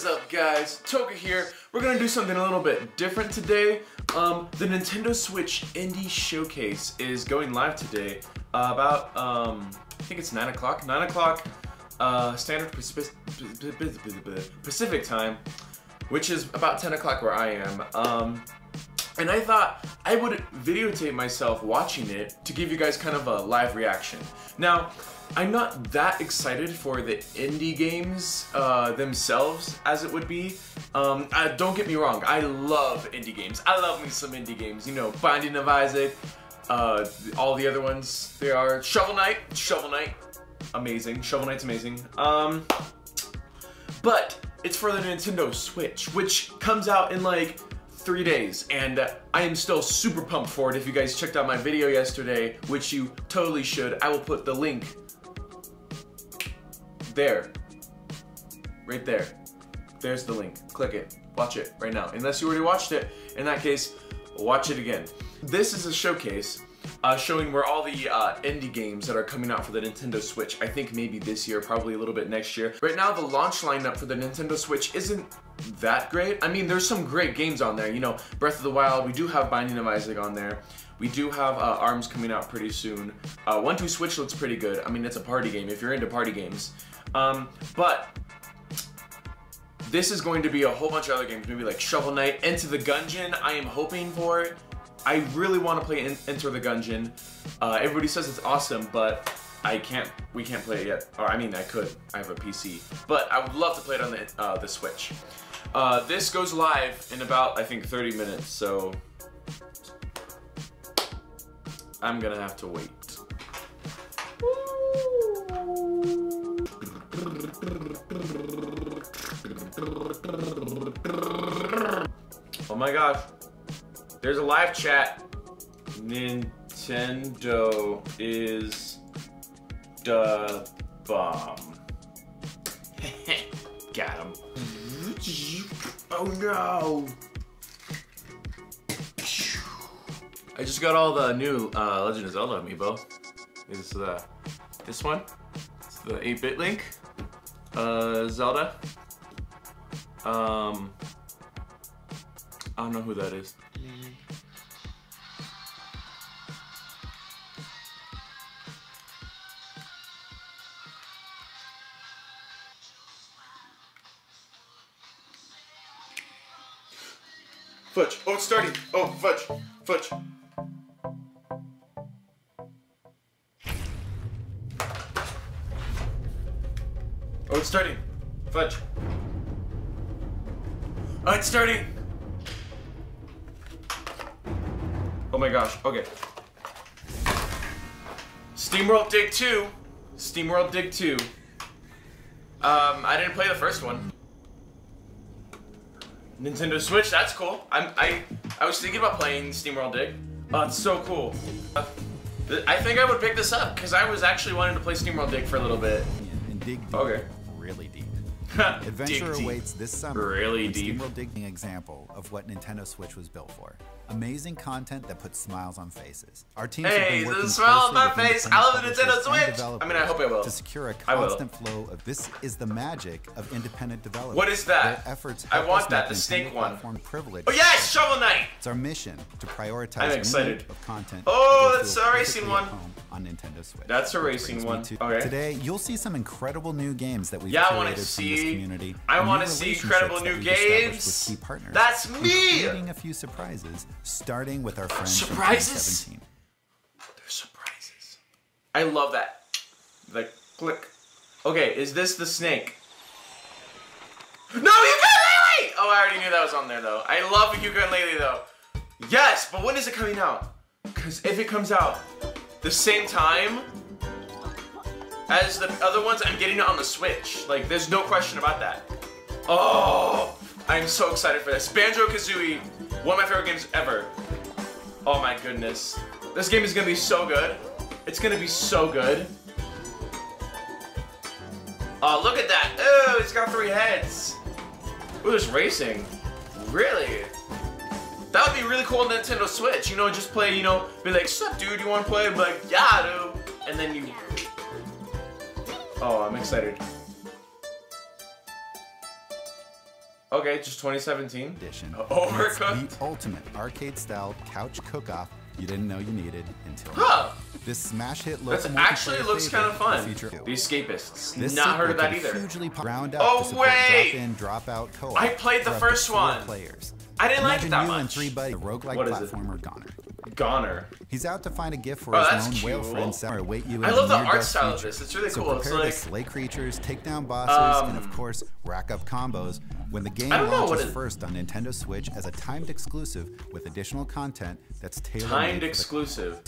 is up guys? Thoka here. We're gonna do something a little bit different today. Um, the Nintendo Switch Indie Showcase is going live today uh, about, um, I think it's 9 o'clock? 9 o'clock uh, standard Pacific, time, which is about 10 o'clock where I am. Um, and I thought I would videotape myself watching it to give you guys kind of a live reaction. Now, I'm not that excited for the indie games uh, themselves as it would be. Um, don't get me wrong, I love indie games. I love me some indie games. You know, Binding of Isaac, uh, all the other ones. They are Shovel Knight, Shovel Knight, amazing. Shovel Knight's amazing. Um, but it's for the Nintendo Switch, which comes out in like three days, and uh, I am still super pumped for it. If you guys checked out my video yesterday, which you totally should, I will put the link there. Right there. There's the link. Click it. Watch it right now. Unless you already watched it, in that case, watch it again. This is a showcase uh, showing where all the uh, indie games that are coming out for the Nintendo Switch, I think maybe this year, probably a little bit next year. Right now, the launch lineup for the Nintendo Switch isn't that great. I mean, there's some great games on there. You know, Breath of the Wild, we do have Binding of Isaac on there. We do have uh, ARMS coming out pretty soon. Uh, One Two Switch looks pretty good. I mean, it's a party game if you're into party games. Um, but this is going to be a whole bunch of other games, maybe like Shovel Knight, Enter the Gungeon. I am hoping for it. I really want to play Enter the Gungeon. Uh, everybody says it's awesome, but I can't. We can't play it yet. Or I mean, I could. I have a PC, but I would love to play it on the uh, the Switch. Uh, this goes live in about I think 30 minutes, so I'm gonna have to wait. Oh my gosh. There's a live chat. Nintendo is the bomb. Got him. Oh no! I just got all the new uh, Legend of Zelda amiibo. Is uh, this one? It's the 8-bit Link. Uh, Zelda. Um, I don't know who that is. Oh, it's starting. Oh, fudge. Fudge. Oh, it's starting. Fudge. Oh, it's starting. Oh my gosh. Okay. SteamWorld Dig 2. SteamWorld Dig 2. Um, I didn't play the first one. Nintendo Switch, that's cool. I'm, I I was thinking about playing SteamWorld Dig. Oh, it's so cool. Uh, I think I would pick this up because I was actually wanting to play SteamWorld Dig for a little bit. And dig deep, okay. really deep. Adventure deep. awaits this summer. Really deep. SteamWorld Dig example of what Nintendo Switch was built for. Amazing content that puts smiles on faces. Our have Hey, been working the smile on my face. I love the Nintendo Switch. I mean, I hope I will. To secure a constant flow of this is the magic of independent development. What is that? Their efforts I want that, the Nintendo snake one. privilege. Oh yes, Shovel Knight. It's our mission to prioritize I'm excited. of content. Oh, that that's a racing one. On Nintendo Switch. That's a racing one. to- Okay. Today, you'll see some incredible new games that we've Yeah, I curated want to from this community. I want to see incredible new games. With key partners, That's me. Including a few surprises, starting with our friends Surprises? from 2017. There's surprises. I love that. Like click. Okay, is this the snake? No, ukulele! Oh, I already knew that was on there though. I love ukulele though. Yes, but when is it coming out? Because if it comes out the same time as the other ones, I'm getting it on the Switch. Like, there's no question about that. Oh, I'm so excited for this. Banjo Kazooie, one of my favorite games ever. Oh my goodness. This game is gonna be so good. It's gonna be so good. Oh, look at that. Oh, it's got three heads. Ooh, there's racing. Really? That would be really cool on Nintendo Switch. You know, just play, you know, be like, sup, dude, you wanna play? Be like, yeah, dude. And then you... Oh, I'm excited. Okay, just 2017. edition. Overcooked? It's the ultimate arcade-style couch cook-off you didn't know you needed until Huh. this smash hit That actually looks kind of fun. feature The Escapists. This Not heard of that either. Hugely round up Oh, wait! drop-in, drop-out co-op I played the for up to first one. Players. I didn't like it Imagine that you and much. three buddies, a roguelike What is it? platformer Goner. Goner. He's out to find a gift for Oh, his own whale cute. friend Sarah await you I love the art style of this. It's really so cool. It's prepare like- to slay creatures, take down bosses, and Um, of course, rack up combos when the game I don't know what launches first on Nintendo Switch as a timed exclusive with additional content that's tailored Timed exclusive.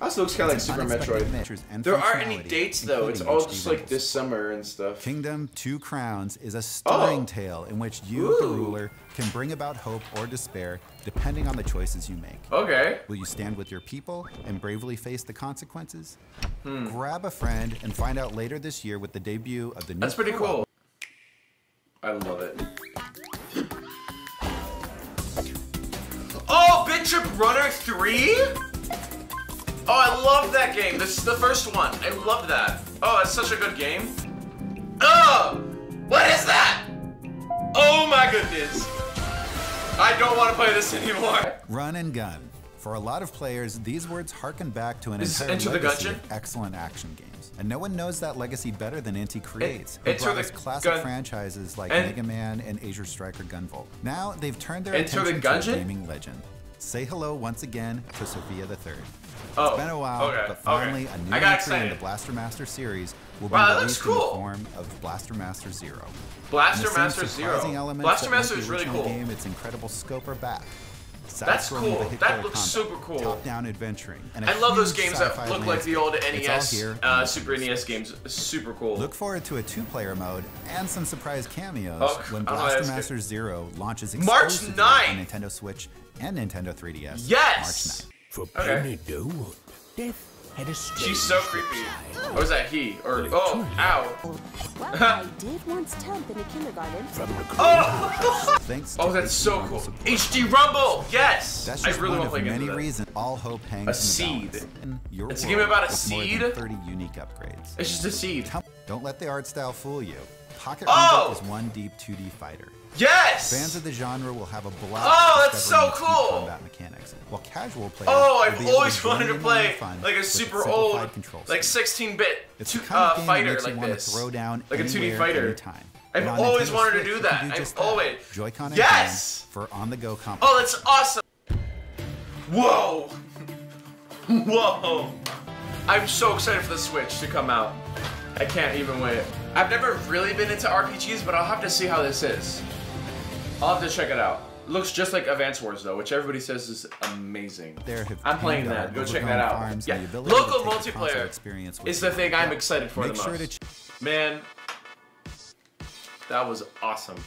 Also looks kind of like Super Metroid. There aren't any dates though. It's all just like this summer and stuff. Kingdom Two Crowns is a stirring Oh. tale in which you, the ruler, can bring about hope or despair depending on the choices you make. Okay. Will you stand with your people and bravely face the consequences? Hmm. Grab a friend and find out later this year with the debut of the new That's pretty cool. I love it. Oh, Bit Trip Runner 3? Oh, I love that game. This is the first one. I love that. Oh, it's such a good game. Oh! What is that? Oh my goodness. I don't want to play this anymore. Run and Gun. For a lot of players, these words harken back to an Is entire Enter the legacy of excellent action games. And no one knows that legacy better than Inti Creates, who brought us classic franchises like and- Mega Man and Azure Striker Gunvolt. Now they've turned their Enter the attention to a gaming legend. Say hello once again to Sophia the Third. Oh, It's been a while, okay, but finally okay. a new entry in the. Blaster Master series will Wow, be released in the form of Blaster Master Zero. Blaster And the same Master Zero. Blaster Master is really cool. Game, its incredible scope are back. That's cool. with a hit That looks combat, super cool. Top-down adventuring. and a I love those games that sci-fi look like the old landscape. It's all NES, here uh, Super NES Switch. games. Super cool. Look forward to a two-player mode and some surprise cameos Oh, when I don't know, Blaster that's Master Zero launches March exclusively on Nintendo Switch and Nintendo 3DS. Yes! March 9th. For Okay. Penny dough, death had a She's so creepy. Or was that he? Or oh, ow. Well, I did once temp in a kindergarten. Oh! Thanks Oh, that's so cool. support. HD Rumble. Yes. That's I really one want to of play games many that. reasons all hope hangs A seed. In your It's a game world about a with more than seed? 30 unique upgrades. It's just a seed. Don't let the art style fool you. Pocket Oh! Is one deep 2D fighter. Yes. Fans of the genre will have a blast. Oh, that's so cool! Combat mechanics, while casual players. Oh, I've always wanted to play fun like a super old, control like 16-bit It's two, kind uh, of game that fighter like want this, to throw down like a 2D anywhere, fighter. anytime. I've And always wanted to do that. do I've that. always- Joy-Con Yes! for on-the-go competition. Oh, that's awesome. Whoa. Whoa. I'm so excited for the Switch to come out. I can't even wait. I've never really been into RPGs, but I'll have to see how this is. I'll have to check it out. Looks just like Advance Wars though, which everybody says is amazing. There I'm playing that. Go check that out. Yeah, and the ability to local take the console multiplayer experience is the thing I'm excited for Make the sure most. Man, that was awesome.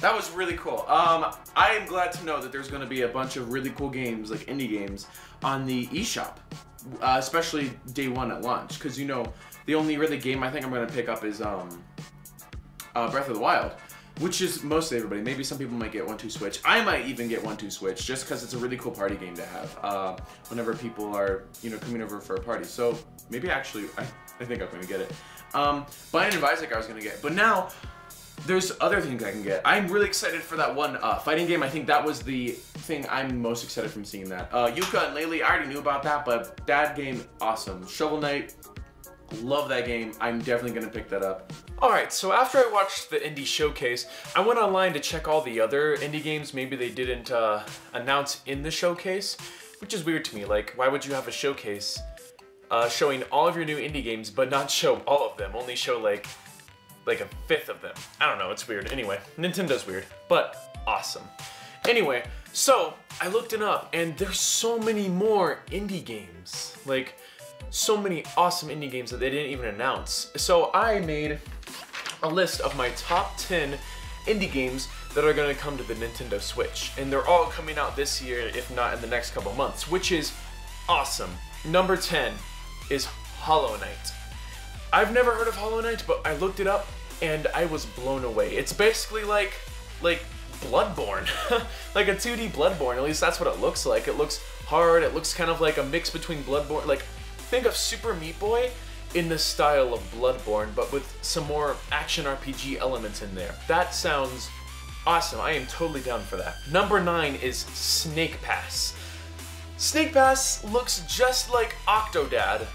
That was really cool. Um, I am glad to know that there's going to be a bunch of really cool games, like indie games, on the eShop, uh, especially day one at launch. Because you know, the only really game I think I'm going to pick up is um, uh, Breath of the Wild, which is mostly everybody. Maybe some people might get one two Switch. I might even get one two Switch just because it's a really cool party game to have uh, whenever people are you know coming over for a party. So maybe actually I, I think I'm going to get it. Um, Binding of Isaac I was going to get, but now there's other things I can get. I'm really excited for that one uh, fighting game. I think that was the thing I'm most excited from seeing that. Uh, Yooka and Laylee, I already knew about that, but that game, awesome. Shovel Knight, love that game. I'm definitely gonna pick that up. Alright, so after I watched the indie showcase, I went online to check all the other indie games maybe they didn't uh, announce in the showcase, which is weird to me. Like, why would you have a showcase uh, showing all of your new indie games, but not show all of them? Only show like like a fifth of them. I don't know, it's weird. Anyway, Nintendo's weird, but awesome. Anyway, so I looked it up and there's so many more indie games. Like, so many awesome indie games that they didn't even announce. So I made a list of my top 10 indie games that are gonna come to the Nintendo Switch. And they're all coming out this year, if not in the next couple months, which is awesome. Number 10 is Hollow Knight. I've never heard of Hollow Knight, but I looked it up and I was blown away. It's basically like like Bloodborne. like a 2D Bloodborne. At least that's what it looks like. It looks hard. It looks kind of like a mix between Bloodborne like think of Super Meat Boy in the style of Bloodborne, but with some more action RPG elements in there. That sounds Awesome, I am totally down for that. Number nine is Snake Pass. Snake Pass looks just like Octodad,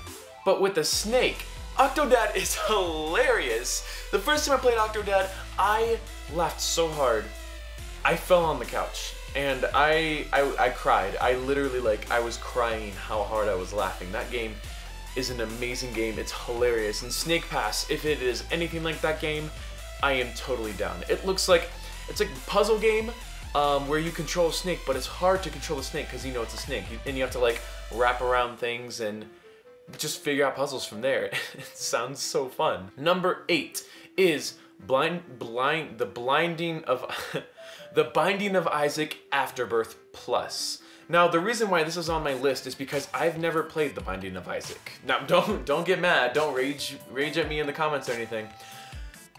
but with a snake. Octodad is hilarious. The first time I played Octodad, I laughed so hard. I fell on the couch and I, I I cried. I literally like I was crying how hard I was laughing. That game is an amazing game. It's hilarious. And Snake Pass, if it is anything like that game, I am totally down. It looks like it's like a puzzle game um, where you control a snake, but it's hard to control a snake because you know it's a snake, you, and you have to like wrap around things and just figure out puzzles from there. it sounds so fun. Number eight is blind, blind, the blinding of, the Binding of Isaac Afterbirth Plus. Now, the reason why this is on my list is because I've never played The Binding of Isaac. Now, don't don't get mad, don't rage rage at me in the comments or anything.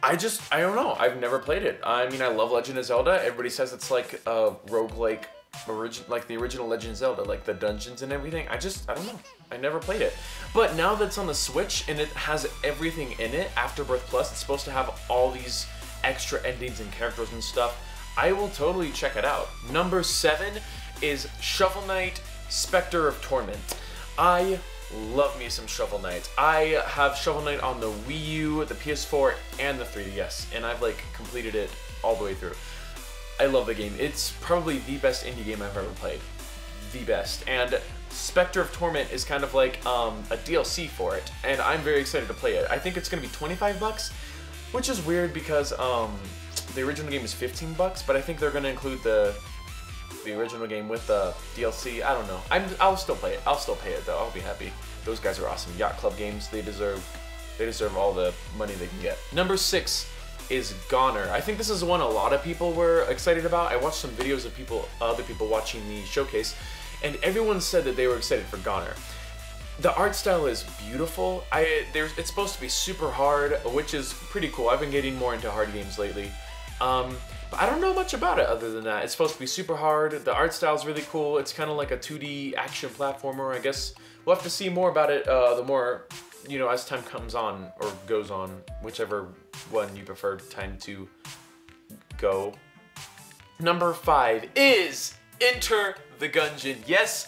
I just, I don't know. I've never played it. I mean, I love Legend of Zelda. Everybody says it's like a roguelike, origin, like the original Legend of Zelda, like the dungeons and everything. I just, I don't know. I never played it. But now that it's on the Switch and it has everything in it, Afterbirth Plus, it's supposed to have all these extra endings and characters and stuff. I will totally check it out. Number seven is Shovel Knight Spectre of Torment. I love me some Shovel Knight. I have Shovel Knight on the Wii U, the PS4, and the 3DS, and I've like completed it all the way through. I love the game. It's probably the best indie game I've ever played. The best. And Spectre of Torment is kind of like um, a DLC for it, and I'm very excited to play it. I think it's gonna be 25 bucks, which is weird because um, the original game is 15 bucks, but I think they're gonna include the the original game with the DLC. I don't know. I'm I'll still play it. I'll still pay it though. I'll be happy. Those guys are awesome. Yacht Club Games. They deserve they deserve all the money they can get. Number six is Goner. I think this is one a lot of people were excited about. I watched some videos of people, other people watching the showcase, and everyone said that they were excited for Goner. The art style is beautiful. I there's it's supposed to be super hard, which is pretty cool. I've been getting more into hard games lately. Um, but I don't know much about it other than that. It's supposed to be super hard. The art style is really cool. It's kind of like a 2D action platformer. I guess we'll have to see more about it uh, the more, you know, as time comes on or goes on, whichever one you prefer time to go. Number five is Enter the Gungeon. Yes,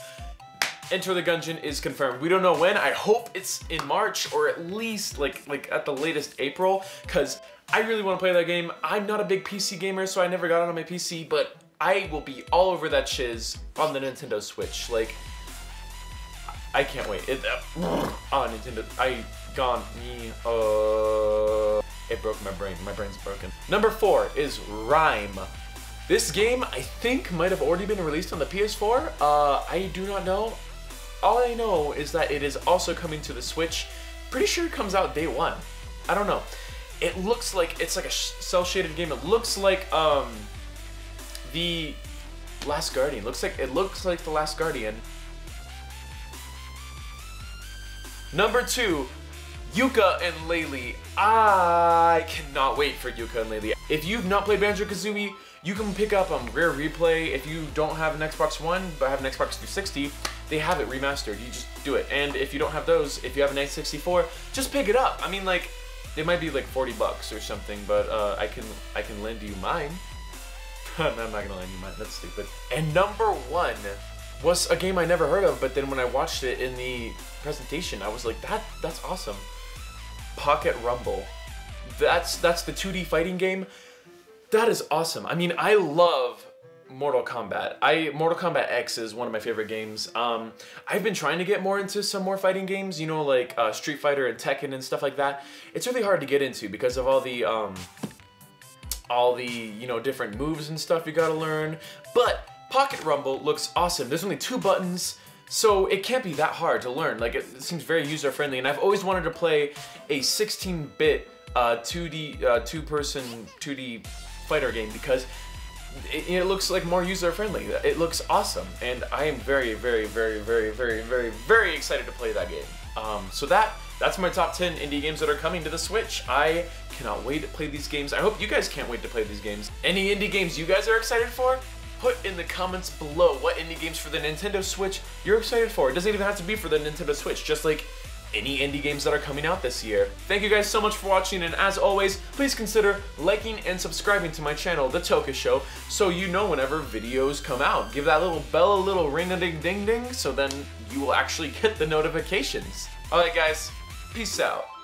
Enter the Gungeon is confirmed. We don't know when. I hope it's in March or at least like like at the latest April because I really want to play that game. I'm not a big PC gamer, so I never got it on my PC, but I will be all over that shiz on the Nintendo Switch. Like, I can't wait. It, uh, oh, Nintendo, I gone me. Uh, it broke my brain. My brain's broken. Number four is Rhyme. This game, I think, might have already been released on the PS4. Uh, I do not know. All I know is that it is also coming to the Switch. Pretty sure it comes out day one. I don't know it looks like it's like a cel shaded game. It looks like um the Last Guardian. Looks like it looks like the Last Guardian. Number two, Yooka and Laylee. I cannot wait for Yooka and Laylee. If you've not played Banjo Kazooie, you can pick up um, Rare Replay. If you don't have an Xbox One but have an Xbox 360, they have it remastered. You just do it. And if you don't have those, if you have an N64, just pick it up. I mean, like, it might be like 40 bucks or something, but uh, I can I can lend you mine. no, I'm not gonna lend you mine. That's stupid. And number one was a game I never heard of, but then when I watched it in the presentation, I was like, that that's awesome. Pocket Rumble. That's that's the 2D fighting game. That is awesome. I mean, I love Mortal Kombat. I Mortal Kombat X is one of my favorite games. Um, I've been trying to get more into some more fighting games, you know, like uh, Street Fighter and Tekken and stuff like that. It's really hard to get into because of all the um, all the you know different moves and stuff you gotta learn. But Pocket Rumble looks awesome. There's only two buttons. So it can't be that hard to learn. Like it seems very user friendly, and I've always wanted to play a 16-bit uh, 2D, uh, two-person 2D fighter game because it, it, looks like more user friendly. It looks awesome, and I am very, very, very, very, very, very, very excited to play that game. Um, so that that's my top 10 indie games that are coming to the Switch. I cannot wait to play these games. I hope you guys can't wait to play these games. Any indie games you guys are excited for? Put in the comments below what indie games for the Nintendo Switch you're excited for. It doesn't even have to be for the Nintendo Switch. Just like any indie games that are coming out this year. Thank you guys so much for watching, and as always, please consider liking and subscribing to my channel, The Thoka Show, so you know whenever videos come out. Give that little bell a little ring-a-ding-ding-ding, so then you will actually get the notifications. Alright guys, peace out.